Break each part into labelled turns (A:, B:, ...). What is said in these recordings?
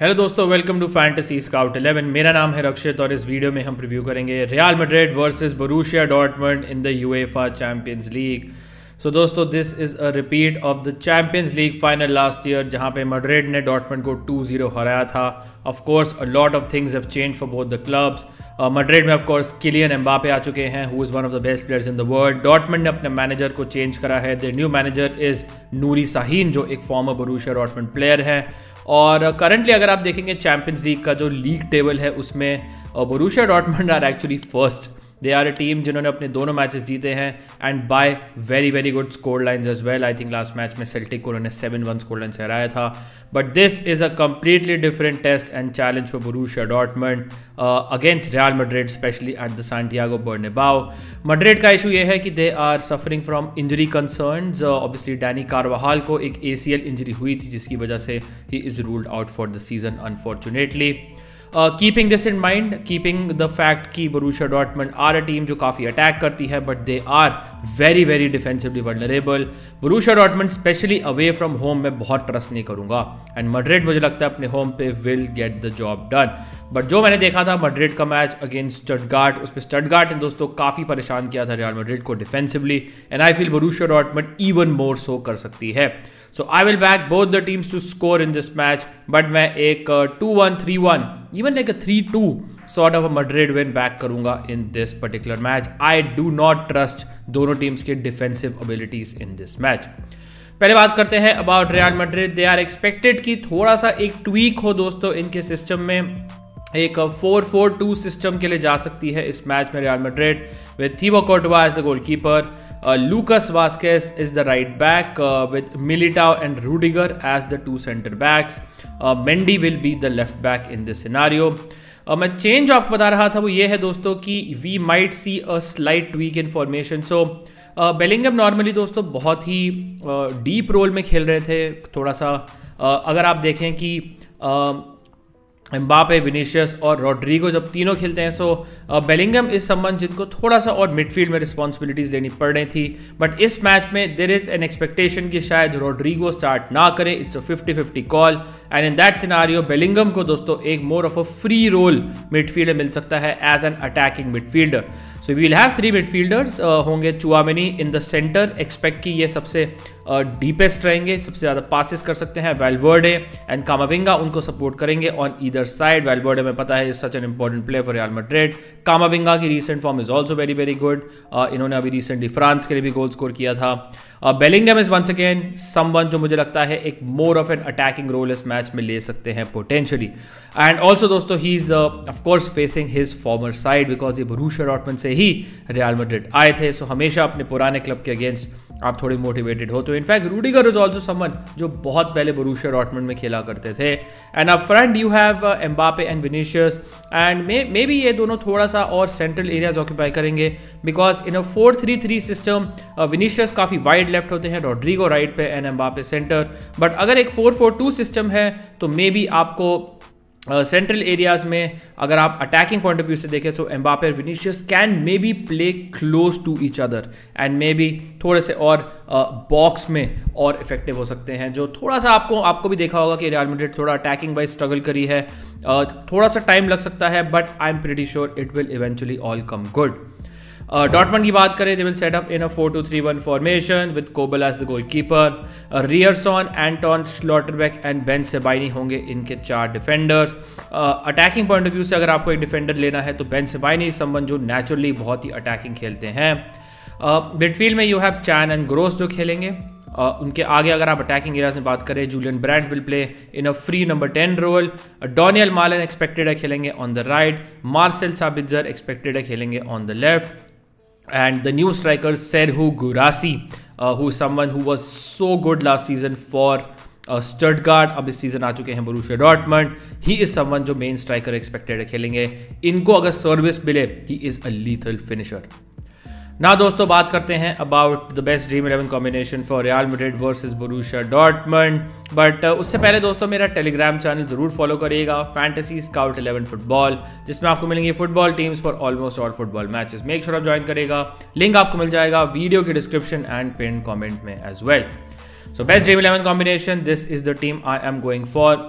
A: Hello दोस्तों welcome to fantasy Scout 11 मेरा नाम है रक्षित और इस वीडियो में हम प्रीव्यू करेंगे Real Madrid versus Borussia Dortmund in the UEFA Champions League so दोस्तों this is a repeat of the Champions League final last year जहाँ पे मैड्रिड ने डॉटमेंट को 2-0 हराया था। Of course a lot of things have change for both the clubs Madrid में of course Kylian Mbappe आ चुके हैं who is one of the best players in the world Dortmund ने अपने मैनेजर को चेंज करा है। The new manager is Nuri Sahin जो एक फॉर्मर बोरूशिया डॉटमेंट प्लेयर है। और करंटली अगर आप देखेंगे चैंपियंस लीग का जो लीग टेबल है, उसमें Borussia Dortmund are actually first they are a team जिन्होंने अपने दोनों मैचेस जीते हैं and by very very good score line as well I think last match में सेल्टिक को उन्होंने सेवन वन स्कोर लाइन से हराया था. But this is a completely different test and challenge for Borussia Dortmund against Real Madrid specially at the Santiago Bernabeu Madrid का issue ये है कि they are suffering from injury concern obviously Dani Carvajal को एक ए C L injury हुई थी, जिसकी वजह से he is ruled out for the season unfortunately keeping this in mind keeping the fact कि Borussia Dortmund are a team जो काफ़ी अटैक करती है but they are very very defensively vulnerable Borussia Dortmund specially away from home मैं बहुत trust नहीं करूँगा. And moderate मुझे लगता है अपने होम पे will get the job done but जो मैंने देखा था मड्रिड का मैच अगेंस्ट स्टडगार्ट उस पर स्टडगार्ट ने दोस्तों काफ़ी परेशान किया था रियल मड्रिड को defensively and I feel Borussia Dortmund even more so कर सकती है। So I will back both the teams to score in this match but मैं एक two one three one even like a three two sort of a Madrid win back करूँगा in this particular match I do not trust दोनों teams के defensive abilities in this match पहले बात करते हैं about Real Madrid they are expected कि थोड़ा सा एक ट्वीक हो दोस्तों इनके सिस्टम में। एक फोर फोर टू सिस्टम के लिए जा सकती है इस मैच में Real Madrid with Thibaut Courtois as the Vasquez is the right back uh, with Militao and Rudiger as the two center backs. Uh, Mendy will be the left back in this scenario. Uh, मैं change आपको बता रहा था वो ये है दोस्तों कि we might see a slight tweak in formation so Bellingham normally दोस्तों बहुत ही डीप uh, रोल में खेल रहे थे थोड़ा सा uh, अगर आप देखें कि uh, एम्बापे, विनीशियस और रॉड्रिगो जब तीनों खेलते हैं सो बेलिंगम इस संबंध जिनको थोड़ा सा और मिडफील्ड में रिस्पॉन्सिबिलिटीज लेनी पड़ रही थी बट इस मैच में देर इज़ एन एक्सपेक्टेशन कि शायद रॉड्रिगो स्टार्ट ना करे it's a fifty fifty call and in that scenario Bellingham को दोस्तों एक more of a free role midfield मिल सकता है as an attacking midfielder so we will have three midfielders होंगे Tchouameni in the centre expect की ये सबसे deepest uh, रहेंगे सबसे ज़्यादा पासिस कर सकते हैं. वेलवर्डे एंड कामाविंगा उनको सपोर्ट करेंगे ऑन ईदर साइड वेलवर्डे में पता है such an important player for Real Madrid Camavinga की recent form is also very very good इन्होंने अभी रिसेंटली फ्रांस के लिए भी गोल स्कोर किया था. Bellingham is once again someone जो मुझे लगता है एक more of an attacking role इस मैच में ले सकते हैं पोटेंशियली एंड ऑल्सो दोस्तों he is of course facing his former side because ये बरूशा डॉटमेंट से ही रियल मैड्रिड आए थे। सो हमेशा अपने पुराने क्लब के अगेंस्ट आप थोड़े मोटिवेटेड हो तो in fact Rudiger is also someone जो बहुत पहले बरूशिया डॉटमेंट में खेला करते थे। एंड अब front you have Mbappe and Vinicius and maybe ये दोनों थोड़ा सा और सेंट्रल एरियाज़ ऑक्यूपाई करेंगे। Because in a four three three system Vinicius काफ़ी वाइड लेफ़्ट होते हैं रॉड्रिगो राइट पे एंड एम्बापे सेंटर बट अगर एक फोर फोर टू सिस्टम है तो मे बी आपको सेंट्रल uh, एरियाज़ में अगर आप अटैकिंग पॉइंट ऑफ़ व्यू से देखें तो एम्बापे और Vinicius can maybe play close to each other and maybe थोड़े से और बॉक्स uh, में और इफ़ेक्टिव हो सकते हैं जो थोड़ा सा आपको आपको भी देखा होगा कि रियल मेडिट थोड़ा अटैकिंग वाइज स्ट्रगल करी है। Uh, थोड़ा सा टाइम लग सकता है but I am pretty sure it will eventually all come good Dortmund की बात करें they will set up in a four two three one formation with Kobel as the goalkeeper Ryerson Anton Schlotterbeck and Bensebaini होंगे इनके चार defenders attacking point of view से अगर आपको एक डिफेंडर लेना है तो बेन सेबाइनी संबंध जो नेचुरली बहुत ही अटैकिंग खेलते हैं. मिडफील्ड uh, में you have Can and Gross जो खेलेंगे. Uh, उनके आगे अगर आप अटैकिंग एरिया से बात करें Julian Brandt will play in a free number ten role Donyell Malen expected है खेलेंगे on the right Marcel Sabitzer expected है खेलेंगे on the left and the new striker Serhu Gurasi, uh, who is someone who was so good last season for uh, uh, अब इस season आ चुके हैं Borussia Dortmund he is someone जो main striker expected है खेलेंगे इनको अगर सर्विस मिले he is a lethal finisher ना दोस्तों, बात करते हैं about the best Dream eleven combination for Real Madrid versus Borussia Dortmund but उससे पहले दोस्तों, मेरा टेलीग्राम चैनल ज़रूर फॉलो करिएगा फैंटेसी स्काउट इलेवन फुटबॉल जिसमें आपको मिलेंगे football teams for almost all football matches make sure आप ज्वाइन करेगा। लिंक आपको मिल जाएगा वीडियो के डिस्क्रिप्शन एंड पिन कॉमेंट में as well so best Dream eleven combination this is the team I am going for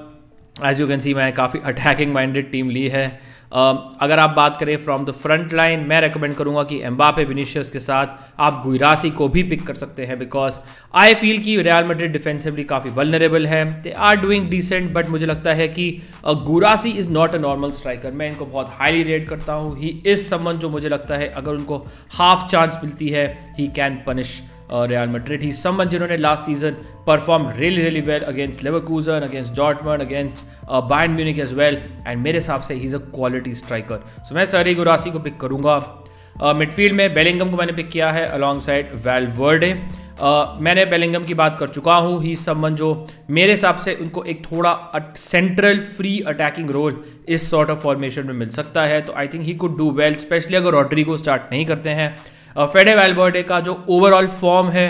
A: as you can see मैं काफ़ी attacking minded team ली है। अगर आप बात करें फ्रॉम द फ्रंट लाइन मैं रेकमेंड करूँगा कि एम्बापे विनीशियस के साथ आप गुरासी को भी पिक कर सकते हैं बिकॉज़ आई फील कि रियल मेड्रिड डिफेंसिवली काफ़ी वलनरेबल है। They are doing decent but मुझे लगता है कि Guirassy is not a normal striker मैं इनको बहुत हाईली रेट करता हूँ। ही इज़ समन जो मुझे लगता है अगर उनको हाफ़ चांस मिलती है he can punish Real Madrid he someone जिन्होंने last season perform really really well against Leverkusen against Dortmund against Bayern Munich as well and मेरे हिसाब से he is a quality striker so मैं सारी गुरासी को pick करूँगा। मिडफील्ड uh, में Bellingham को मैंने पिक किया है अलॉन्ग साइड वेल वेलवर्डे मैंने बेलिंगम की बात कर चुका हूँ। ही समन जो मेरे हिसाब से उनको एक थोड़ा सेंट्रल फ्री अटैकिंग रोल इस सॉर्ट ऑफ़ फॉर्मेशन में मिल सकता है। तो I think he could do well specially अगर रॉड्री को स्टार्ट नहीं करते हैं। फेडे वेलबर्डे का जो ओवरऑल फॉर्म है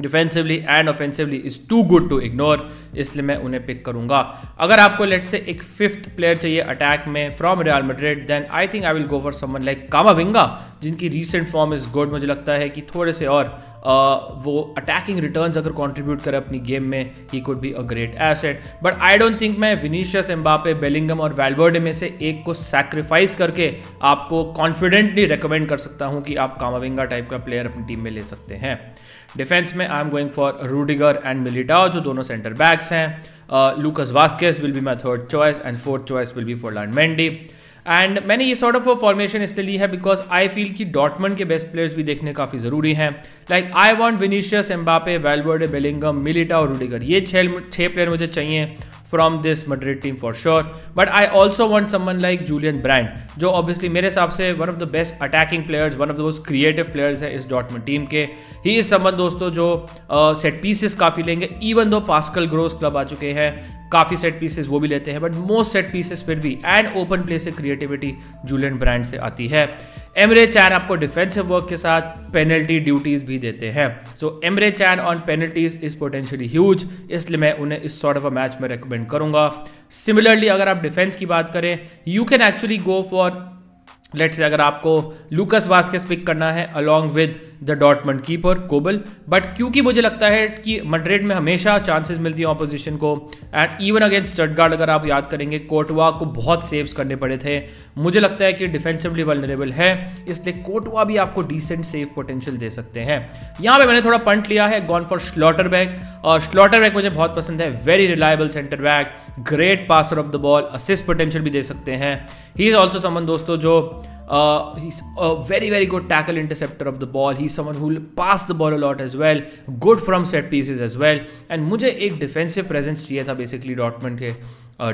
A: defensively and offensively is too good to ignore इसलिए मैं उन्हें पिक करूँगा। अगर आपको लेट से एक फिफ्थ प्लेयर चाहिए अटैक में from Real Madrid then I think I will go for someone like Camavinga जिनकी रीसेंट फॉर्म इज़ गुड मुझे लगता है कि थोड़े से और वो अटैकिंग रिटर्न्स अगर कंट्रीब्यूट करे अपनी गेम में he could be a great asset but I don't think मैं विनीशियस एम्बापे बेलिंगम और वेलवर्डे में से एक को सैक्रिफाइस करके आपको कॉन्फिडेंटली रिकमेंड कर सकता हूँ कि आप कामाविंगा टाइप का प्लेयर अपनी टीम में ले सकते हैं. डिफेंस में I am going for Rudiger and Militao जो दोनों सेंटर बैक्स हैं. Lucas Vazquez will be my third choice and fourth choice will be Ferland Mendy and मैंने ये सॉर्ट ऑफ़ फॉर्मेशन इसलिए ली है बिकॉज़ आई फील कि डॉटमंड के बेस्ट प्लेयर्स भी देखने काफ़ी ज़रूरी हैं। Like I want Vinicius Mbappe Valverde Bellingham Militao और रूडिगर ये छः प्लेयर मुझे चाहिए from this Madrid team for sure but I also want someone like Julian Brandt जो ऑब्वियसली मेरे हिसाब से one of the best attacking players one of the most creative players है इस डॉटमंड टीम के। ही इस समन दोस्तों जो सेट uh, पीसेस काफ़ी लेंगे even though pascal gross club आ चुके हैं। काफ़ी सेट पीसेस वो भी लेते हैं बट मोस्ट सेट पीसेस फिर भी एंड ओपन प्ले से क्रिएटिविटी जूलियन ब्रांड से आती है। एमरे चैन आपको डिफेंसिव वर्क के साथ पेनल्टी ड्यूटीज़ भी देते हैं। So Emre Can on penalties is potentially huge इसलिए मैं उन्हें इस सॉर्ट ऑफ़ अ मैच में रिकमेंड करूँगा। सिमिलरली अगर आप डिफेंस की बात करें you can actually go for let's अगर आपको लूकस वास्केस पिक करना है along with the Dortmund keeper Kobel. But क्योंकि मुझे लगता है कि मड्रिड में हमेशा चांसेस मिलती हैं ऑपोजिशन को एंड इवन अगेंस्ट स्टटगार्ड अगर आप याद करेंगे, कोटवा को बहुत सेव्स करने पड़े थे। मुझे लगता है कि डिफेंसिवली वलनरेबल है, इसलिए कोटवा भी आपको डिसेंट सेव पोटेंशियल दे सकते हैं। यहाँ पे मैंने थोड़ा पंट लिया है गॉन फॉर स्लॉटर बैग और स्लॉटर बैग मुझे बहुत पसंद है very reliable centre back great passer of the ball assist potential भी दे सकते हैं। ही इज़ ऑल्सो समन दोस्तों, जो Uh, he's a very, very good tackle interceptor of the ball. He's someone who will pass the ball a lot as well. Good from set pieces as well. And मुझे एक defensive presence चाहिए था basically डॉटमेंट के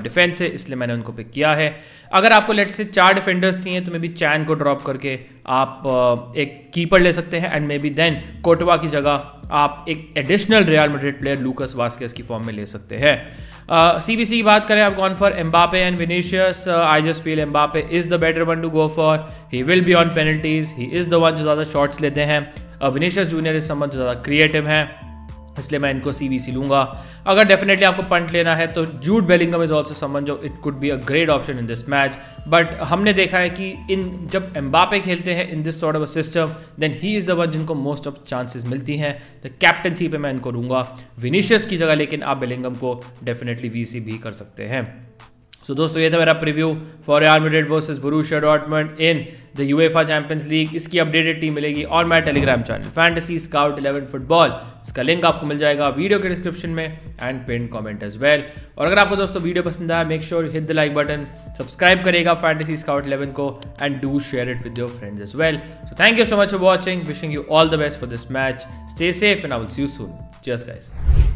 A: defence uh, से इसलिए मैंने उनको pick किया है अगर आपको लेट से चार डिफेंडर्स चाहिए तो मे बी चैन को ड्रॉप करके आप uh, एक कीपर ले सकते हैं and maybe then Courtois की जगह आप एक additional Real Madrid player Lucas Vazquez की फॉर्म में ले सकते हैं सी बी सी की बात करें आप gone for Mbappe and Vinicius I just feel Mbappe is the better one to go for he will be on penalties he is the one जो ज़्यादा शॉट्स लेते हैं. विनीशियस जूनियर इस समझ ज़्यादा क्रिएटिव हैं. इसलिए मैं इनको सी बी सी लूँगा। अगर डेफिनेटली आपको पंट लेना है तो Jude Bellingham is also someone जो it could be a great option in this match but हमने देखा है कि इन, जब एम्बापे खेलते हैं in this sort of a system then he is the one जिनको मोस्ट ऑफ़ चांसेस मिलती हैं। तो कैप्टनसी पे मैं इनको लूँगा। विनीशियस की जगह, लेकिन आप बेलिंगम को डेफिनेटली वीसी भी कर सकते हैं। सो दोस्तों, ये था मेरा preview for Real Madrid versus Borussia Dortmund in the UEFA Champions League इसकी अपडेटेड टीम मिलेगी और मेरा Telegram channel Fantasy Scout 11 football इसका लिंक आपको मिल जाएगा वीडियो के डिस्क्रिप्शन में and pin comment as well और अगर आपको दोस्तों वीडियो पसंद आया make sure hit the like button subscribe करेगा फैंटेसी स्काउट 11 को and do share it with your friends as well so thank you so much for watching wishing you all the best for this match stay safe and I will see you soon just guys